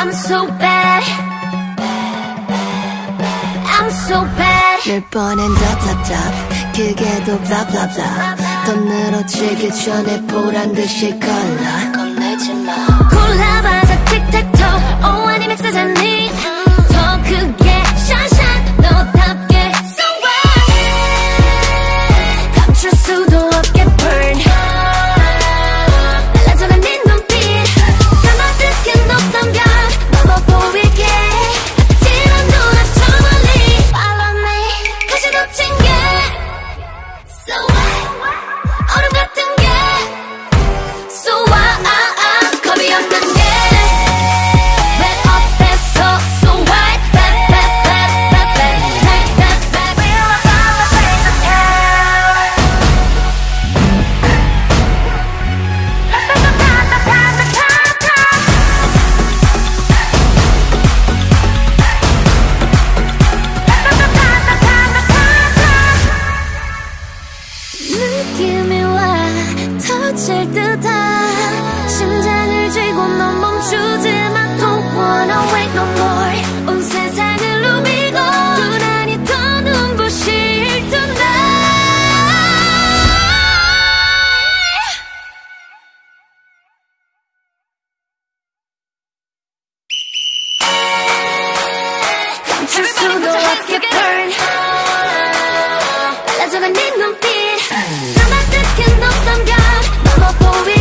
I'm so bad. I'm so bad. 늘 뻔한 답답답. blah blah blah. 더 늘어지기 전에 보란 듯이 걸러. 겁내지 마 골라봐서 틱택톡. 오 아니면 쓰 어떻게 burn 빨라져간 네 눈빛. 나만 뜻해 높던 별. 넘어 보이